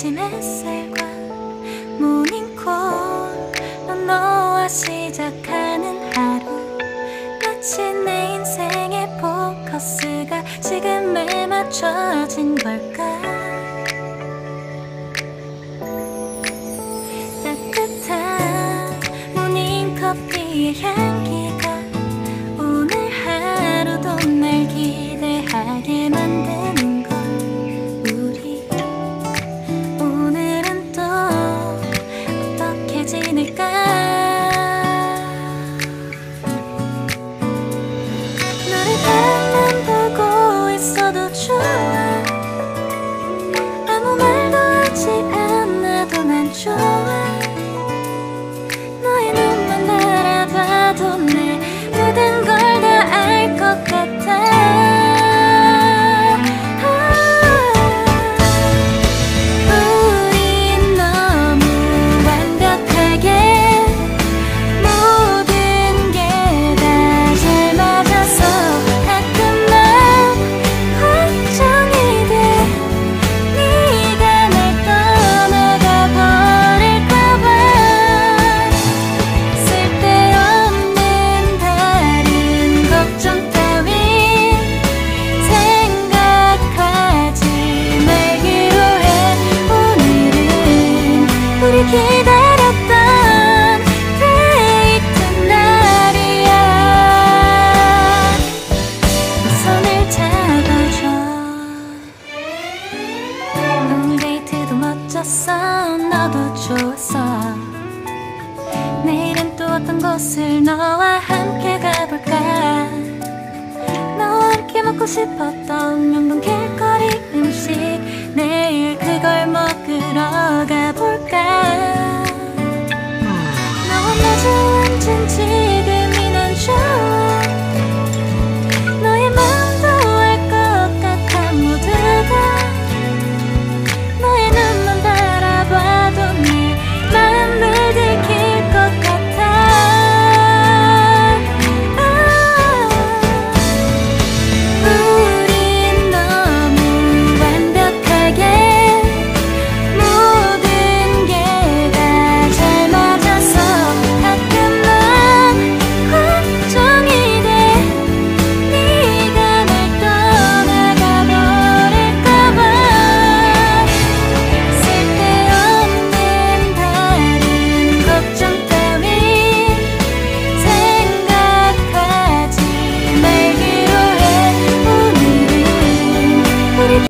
아침 햇살과 모닝콜 너와 시작하는 하루. 마치 내 인생의 포커스가 지금에 맞춰진 걸까? 따뜻한 모닝커피의 향. 喜爱 좋았어. 너도 좋았어. 내일은 또 어떤 곳을 너와 함께 가볼까? 너와 함께 먹고 싶었던 명동